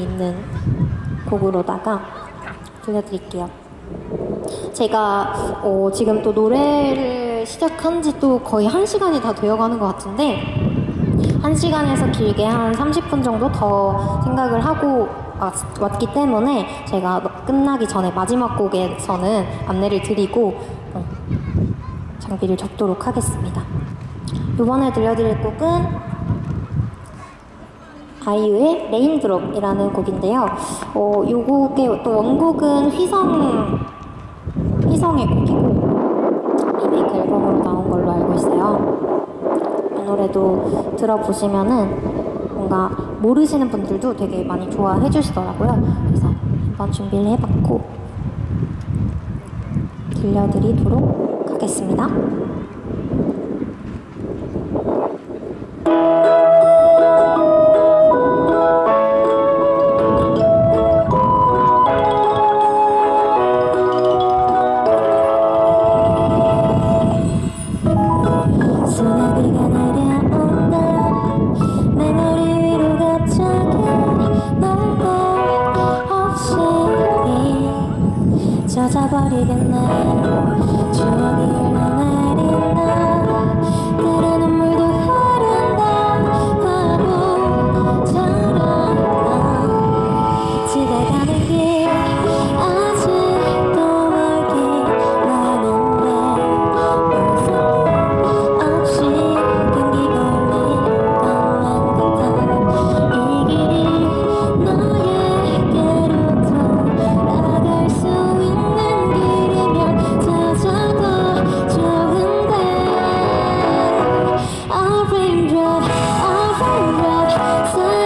있는 곡으로다가 들려드릴게요. 제가 어, 지금 또 노래를 시작한 지 또 거의 한 시간이 다 되어가는 것 같은데 한 시간에서 길게 한 30분 정도 더 생각을 하고 왔, 왔기 때문에 제가 끝나기 전에 마지막 곡에서는 안내를 드리고 어, 장비를 접도록 하겠습니다. 이번에 들려드릴 곡은 아이유의 Rain Drop이라는 곡인데요. 어, 이 곡의 또 원곡은 휘성, 휘성의 곡이고 리메이크 앨범으로 나온 걸로 알고 있어요. 이 노래도 들어보시면은 뭔가 모르시는 분들도 되게 많이 좋아해 주시더라고요. 그래서 한번 준비를 해봤고 들려드리도록 하겠습니다. 젖어버리겠네 추억이 흘 raindrop, I'll raindrop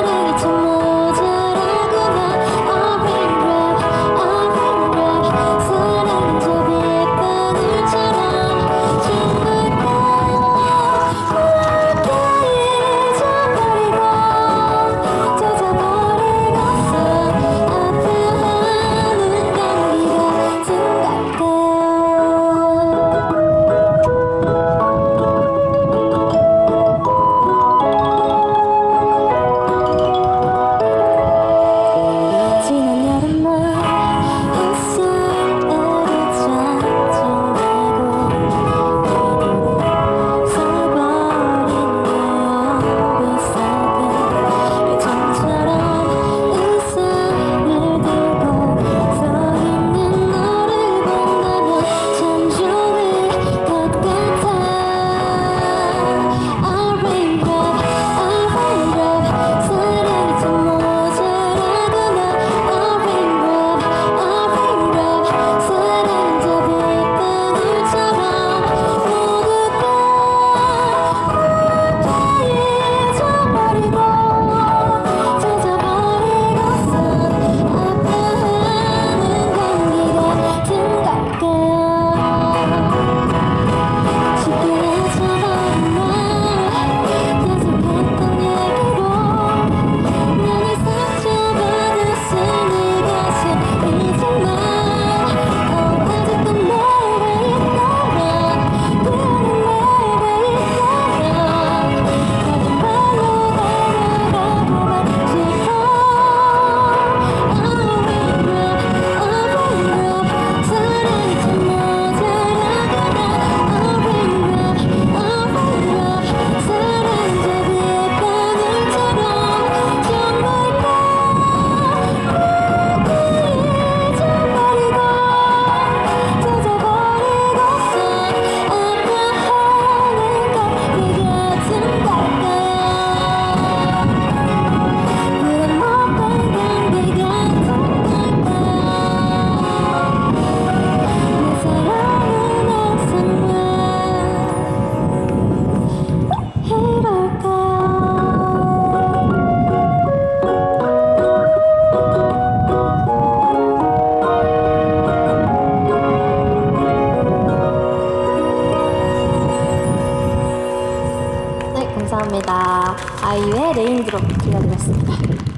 감사합니다. 아이유의 레인드롭 들려드렸습니다.